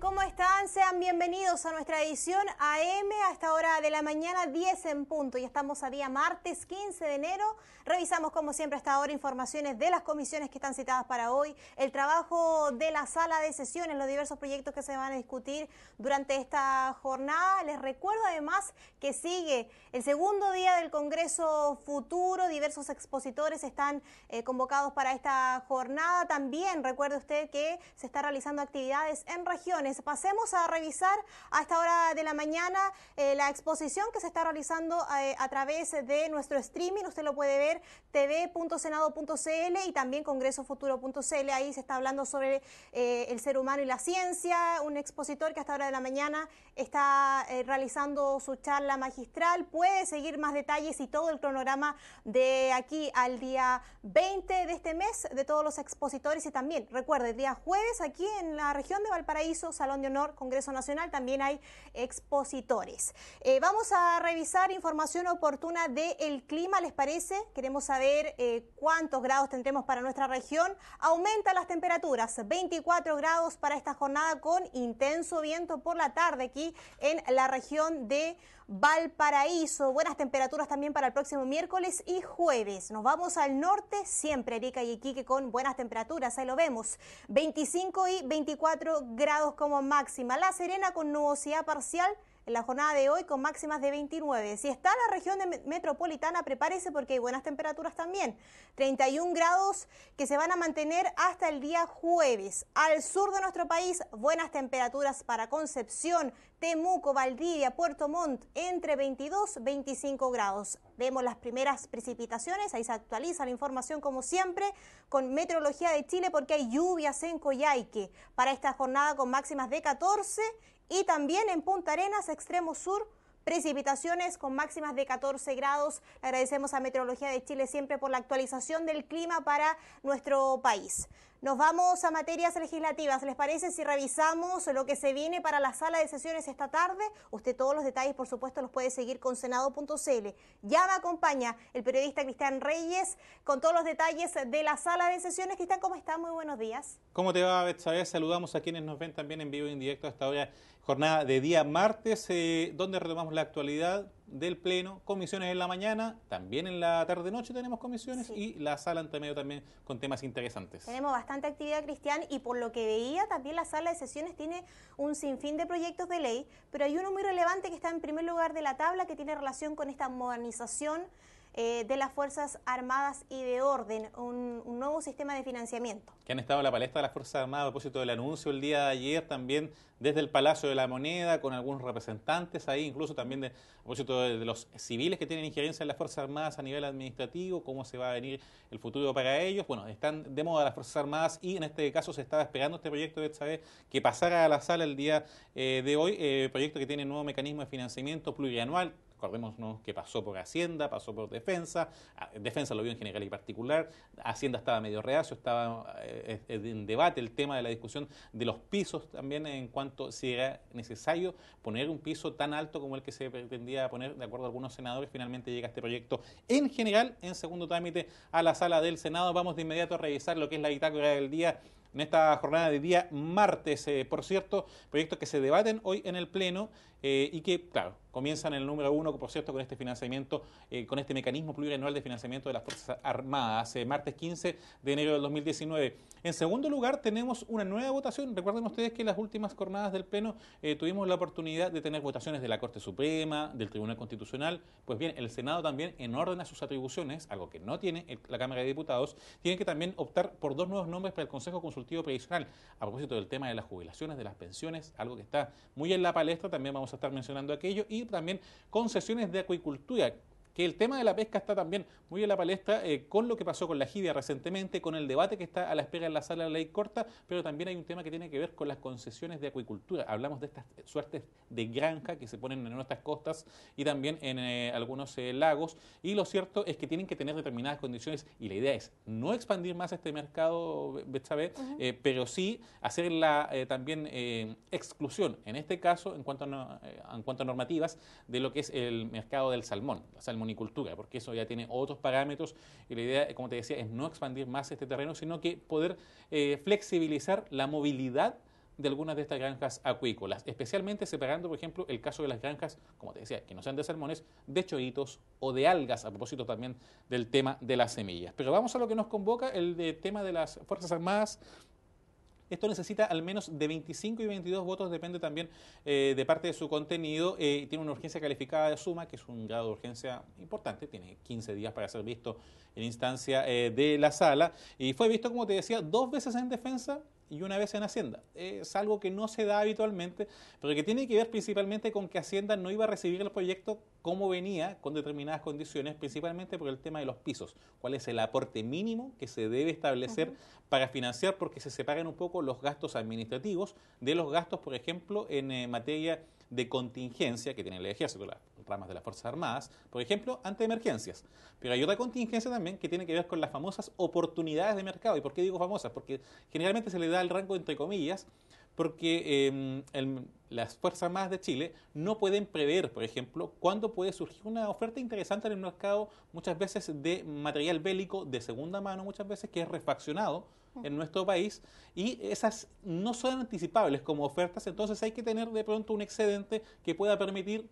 ¿Cómo están? Sean bienvenidos a nuestra edición AM a esta hora de la mañana 10 en punto. Y estamos a día martes 15 de enero. Revisamos como siempre hasta ahora informaciones de las comisiones que están citadas para hoy, el trabajo de la sala de sesiones, los diversos proyectos que se van a discutir durante esta jornada. Les recuerdo además que sigue el segundo día del Congreso Futuro. Diversos expositores están eh, convocados para esta jornada. También recuerde usted que se está realizando actividades en Pasemos a revisar a esta hora de la mañana eh, la exposición que se está realizando eh, a través de nuestro streaming. Usted lo puede ver tv.senado.cl y también congresofuturo.cl. Ahí se está hablando sobre eh, el ser humano y la ciencia. Un expositor que a esta hora de la mañana está realizando su charla magistral. Puede seguir más detalles y todo el cronograma de aquí al día 20 de este mes de todos los expositores y también, recuerde, día jueves aquí en la región de Valparaíso, Salón de Honor, Congreso Nacional, también hay expositores. Eh, vamos a revisar información oportuna del clima, ¿les parece? Queremos saber eh, cuántos grados tendremos para nuestra región. Aumenta las temperaturas, 24 grados para esta jornada con intenso viento por la tarde aquí en la región de Valparaíso. Buenas temperaturas también para el próximo miércoles y jueves. Nos vamos al norte, siempre Erika y Iquique con buenas temperaturas, ahí lo vemos. 25 y 24 grados como máxima. La Serena con nubosidad parcial en la jornada de hoy con máximas de 29. Si está la región metropolitana, prepárese porque hay buenas temperaturas también. 31 grados que se van a mantener hasta el día jueves. Al sur de nuestro país, buenas temperaturas para Concepción, Temuco, Valdivia, Puerto Montt, entre 22 y 25 grados. Vemos las primeras precipitaciones, ahí se actualiza la información como siempre con Meteorología de Chile porque hay lluvias en Coyhaique para esta jornada con máximas de 14 y también en Punta Arenas, extremo sur, precipitaciones con máximas de 14 grados. agradecemos a Meteorología de Chile siempre por la actualización del clima para nuestro país. Nos vamos a materias legislativas. ¿Les parece si revisamos lo que se viene para la sala de sesiones esta tarde? Usted todos los detalles, por supuesto, los puede seguir con senado.cl. Ya me acompaña el periodista Cristian Reyes con todos los detalles de la sala de sesiones. Cristian, ¿cómo está? Muy buenos días. ¿Cómo te va, Betsabe? Saludamos a quienes nos ven también en vivo y en directo hasta ahora. Jornada de día martes, eh, donde retomamos la actualidad del Pleno, comisiones en la mañana, también en la tarde-noche tenemos comisiones y la sala entre medio también con temas interesantes. Tenemos bastante actividad, Cristian, y por lo que veía, también la sala de sesiones tiene un sinfín de proyectos de ley, pero hay uno muy relevante que está en primer lugar de la tabla que tiene relación con esta modernización eh, de las Fuerzas Armadas y de Orden, un, nuevo sistema de financiamiento. Que han estado en la palestra de las Fuerzas Armadas a propósito del anuncio el día de ayer, también desde el Palacio de la Moneda, con algunos representantes ahí, incluso también de, a propósito de, los civiles que tienen injerencia en las Fuerzas Armadas a nivel administrativo, cómo se va a venir el futuro para ellos. Bueno, están de moda las Fuerzas Armadas y en este caso se estaba esperando este proyecto de esta que pasara a la sala el día eh, de hoy, eh, proyecto que tiene un nuevo mecanismo de financiamiento plurianual Recordémonos que pasó por Hacienda, pasó por Defensa, ah, Defensa lo vio en general y particular, Hacienda estaba medio reacio, estaba eh, en debate el tema de la discusión de los pisos también en cuanto si era necesario poner un piso tan alto como el que se pretendía poner, de acuerdo a algunos senadores, finalmente llega este proyecto en general en segundo trámite a la sala del Senado. Vamos de inmediato a revisar lo que es la bitácora del día en esta jornada de día martes. Eh, por cierto, proyectos que se debaten hoy en el Pleno eh, y que, claro, comienzan el número uno, por cierto, con este financiamiento, eh, con este mecanismo plurianual de financiamiento de las Fuerzas Armadas, martes 15 de enero del 2019. En segundo lugar, tenemos una nueva votación. Recuerden ustedes que en las últimas jornadas del Pleno tuvimos la oportunidad de tener votaciones de la Corte Suprema, del Tribunal Constitucional. Pues bien, el Senado también, en orden a sus atribuciones, algo que no tiene la Cámara de Diputados, tiene que también optar por dos nuevos nombres para el Consejo Consultivo previsional. A propósito del tema de las jubilaciones, de las pensiones, algo que está muy en la palestra, también vamos estar mencionando aquello, y también concesiones de acuicultura que el tema de la pesca está también muy en la palestra eh, con lo que pasó con la jibia recientemente, con el debate que está a la espera en la sala de la ley corta, pero también hay un tema que tiene que ver con las concesiones de acuicultura. Hablamos de estas suertes de granja que se ponen en nuestras costas y también en eh, algunos eh, lagos, y lo cierto es que tienen que tener determinadas condiciones y la idea es no expandir más este mercado, Betsabe, pero sí hacer la también exclusión, en este caso, en cuanto, a, en cuanto a normativas, de lo que es el mercado del salmón, la salmón monicultura, porque eso ya tiene otros parámetros y la idea, como te decía, es no expandir más este terreno, sino que poder eh, flexibilizar la movilidad de algunas de estas granjas acuícolas, especialmente separando, por ejemplo, el caso de las granjas, como te decía, que no sean de salmones, de choritos o de algas, a propósito también del tema de las semillas. Pero vamos a lo que nos convoca, el de tema de las Fuerzas Armadas esto necesita al menos de 25 y 22 votos, depende también eh, de parte de su contenido. Eh, tiene una urgencia calificada de suma, que es un grado de urgencia importante, tiene 15 días para ser visto en instancia eh, de la sala. Y fue visto, como te decía, dos veces en defensa y una vez en Hacienda. Es algo que no se da habitualmente, pero que tiene que ver principalmente con que Hacienda no iba a recibir el proyecto como venía, con determinadas condiciones, principalmente por el tema de los pisos. ¿Cuál es el aporte mínimo que se debe establecer para financiar? Porque se separan un poco los gastos administrativos de los gastos, por ejemplo, en eh, materia de contingencia que tiene el ejército, las ramas de las Fuerzas Armadas, por ejemplo, ante emergencias. Pero hay otra contingencia también que tiene que ver con las famosas oportunidades de mercado. ¿Y por qué digo famosas? Porque generalmente se le da el rango entre comillas, porque em, las Fuerzas Armadas de Chile no pueden prever, por ejemplo, cuándo puede surgir una oferta interesante en el mercado, muchas veces de material bélico de segunda mano, muchas veces que es refaccionado en nuestro país y esas no son anticipables como ofertas, entonces hay que tener de pronto un excedente que pueda permitir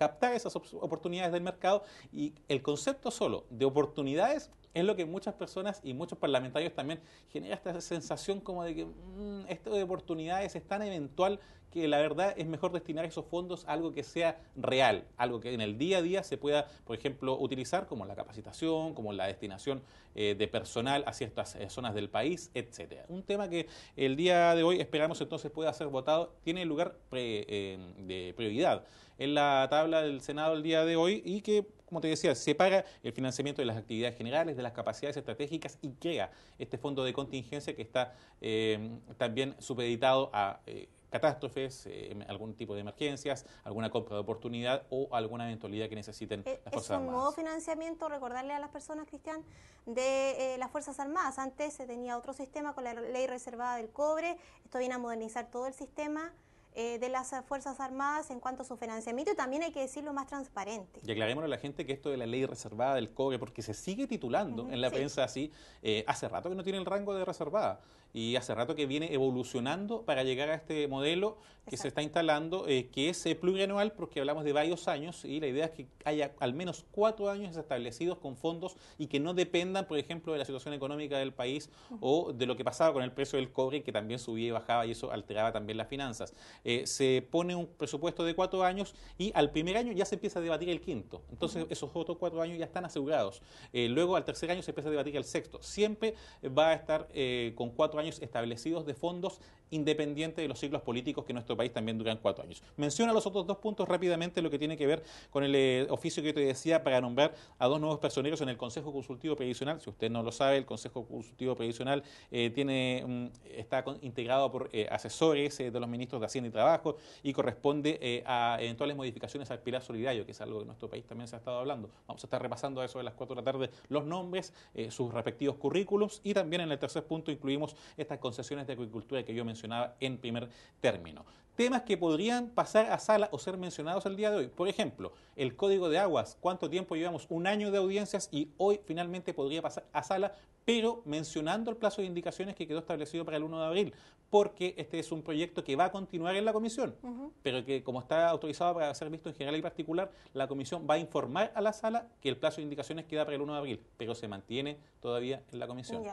captar esas oportunidades del mercado y el concepto solo de oportunidades es lo que muchas personas y muchos parlamentarios también genera esta sensación como de que mm, esto de oportunidades es tan eventual que la verdad es mejor destinar esos fondos a algo que sea real, algo que en el día a día se pueda, por ejemplo, utilizar como la capacitación, como la destinación eh, de personal a ciertas eh, zonas del país, etcétera. Un tema que el día de hoy esperamos entonces pueda ser votado, tiene lugar eh, de prioridad en la tabla del Senado el día de hoy y que como te decía, separa el financiamiento de las actividades generales, de las capacidades estratégicas y crea este fondo de contingencia que está eh, también supeditado a eh, catástrofes, eh, algún tipo de emergencias, alguna compra de oportunidad o alguna eventualidad que necesiten las Fuerzas Armadas. Es un nuevo financiamiento, recordarle a las personas, Cristian, de las Fuerzas Armadas. Antes se tenía otro sistema con la ley reservada del cobre, esto viene a modernizar todo el sistema eh, de las Fuerzas Armadas en cuanto a su financiamiento y también hay que decirlo más transparente. Y aclarémosle a la gente que esto de la ley reservada del cobre, porque se sigue titulando en la prensa así, eh, hace rato que no tiene el rango de reservada y hace rato que viene evolucionando para llegar a este modelo que se está instalando, eh, que es plurianual, porque hablamos de varios años y la idea es que haya al menos cuatro años establecidos con fondos y que no dependan, por ejemplo, de la situación económica del país o de lo que pasaba con el precio del cobre, que también subía y bajaba y eso alteraba también las finanzas. Eh, se pone un presupuesto de cuatro años y al primer año ya se empieza a debatir el quinto. Entonces, esos otros cuatro años ya están asegurados. Eh, luego, al tercer año se empieza a debatir el sexto. Siempre va a estar con cuatro años establecidos de fondos independientes de los ciclos políticos que en nuestro país también duran cuatro años. Menciona los otros dos puntos rápidamente, lo que tiene que ver con el eh, oficio que yo te decía para nombrar a dos nuevos personeros en el Consejo Consultivo Previsional. Si usted no lo sabe, el Consejo Consultivo Previsional eh, tiene, está integrado por eh, asesores de los ministros de Hacienda y Trabajo y corresponde a eventuales modificaciones al pilar solidario, que es algo que en nuestro país también se ha estado hablando. Vamos a estar repasando a eso de las cuatro de la tarde los nombres, sus respectivos currículos y también en el tercer punto incluimos estas concesiones de agricultura que yo mencionaba en primer término. Temas que podrían pasar a sala o ser mencionados el día de hoy. Por ejemplo, el código de aguas. ¿Cuánto tiempo llevamos? Un año de audiencias y hoy finalmente podría pasar a sala, pero mencionando el plazo de indicaciones que quedó establecido para el 1 de abril, porque este es un proyecto que va a continuar en la comisión, pero que como está autorizado para ser visto en general y particular, la comisión va a informar a la sala que el plazo de indicaciones queda para el 1 de abril, pero se mantiene todavía en la comisión.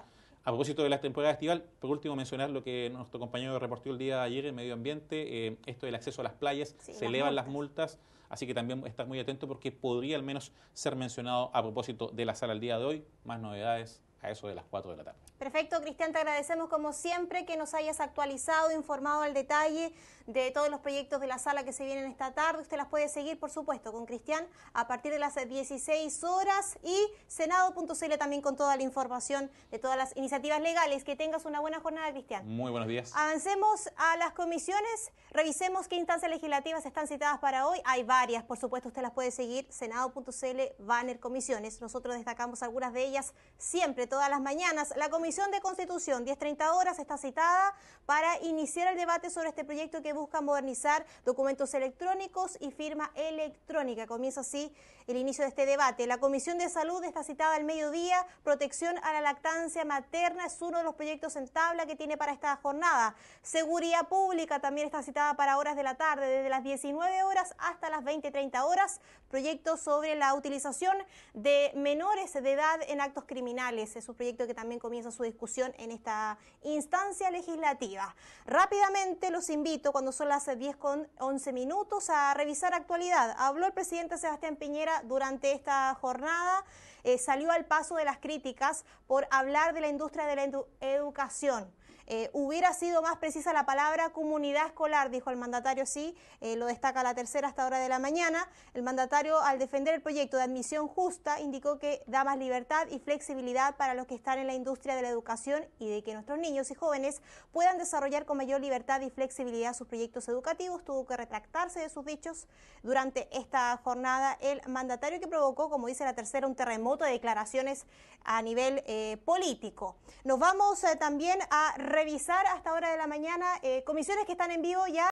A propósito de la temporada estival, por último mencionar lo que nuestro compañero reportó el día de ayer en Medio Ambiente, eh, esto del acceso a las playas, se elevan las multas, así que también estar muy atento porque podría al menos ser mencionado a propósito de la sala el día de hoy. Más novedades a eso de las 4 de la tarde. Perfecto, Cristian, te agradecemos como siempre que nos hayas actualizado, informado al detalle de todos los proyectos de la sala que se vienen esta tarde. Usted las puede seguir, por supuesto, con Cristian a partir de las 16 horas y senado.cl también con toda la información de todas las iniciativas legales. Que tengas una buena jornada, Cristian. Muy buenos días. Avancemos a las comisiones, revisemos qué instancias legislativas están citadas para hoy. Hay varias, por supuesto, usted las puede seguir, senado.cl, banner comisiones. Nosotros destacamos algunas de ellas siempre, todas las mañanas. La Comisión de Constitución, 10.30 horas, está citada para iniciar el debate sobre este proyecto que busca modernizar documentos electrónicos y firma electrónica. Comienza así el inicio de este debate. La Comisión de Salud está citada al mediodía. Protección a la lactancia materna es uno de los proyectos en tabla que tiene para esta jornada. Seguridad Pública también está citada para horas de la tarde, desde las 19 horas hasta las 20.30 horas. Proyecto sobre la utilización de menores de edad en actos criminales. Es un proyecto que también comienza su discusión en esta instancia legislativa. Rápidamente los invito, cuando son las 10 con 11 minutos, a revisar actualidad. Habló el presidente Sebastián Piñera durante esta jornada. Eh, salió al paso de las críticas por hablar de la industria de la educación. Eh, hubiera sido más precisa la palabra comunidad escolar, dijo el mandatario, sí, eh, lo destaca la tercera hasta hora de la mañana. El mandatario, al defender el proyecto de admisión justa, indicó que da más libertad y flexibilidad para los que están en la industria de la educación y de que nuestros niños y jóvenes puedan desarrollar con mayor libertad y flexibilidad sus proyectos educativos. Tuvo que retractarse de sus dichos durante esta jornada el mandatario que provocó, como dice la tercera, un terremoto de declaraciones a nivel eh, político. Nos vamos también a revisar hasta hora de la mañana. Eh, comisiones que están en vivo ya